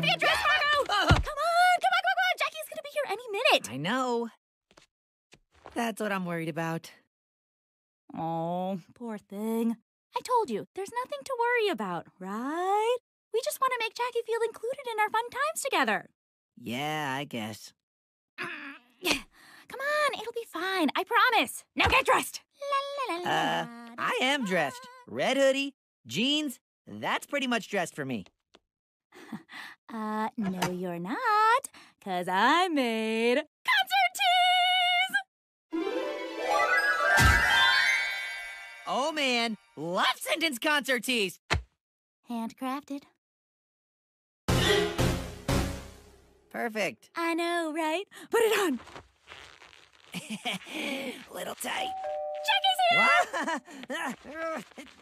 The address, Margo! Uh-huh. Come on, come on, come on, come on! Jackie's gonna be here any minute. I know. That's what I'm worried about. Oh, poor thing. I told you, there's nothing to worry about, right? We just want to make Jackie feel included in our fun times together. Yeah, I guess. Come on, it'll be fine. I promise. Now get dressed. Uh, I am dressed. Red hoodie, jeans. That's pretty much dressed for me. No, you're not. Cause I made concert tees! Oh man, love sentence concert tees. Handcrafted. Perfect. I know, right? Put it on. Little tight. Jackie's here! What?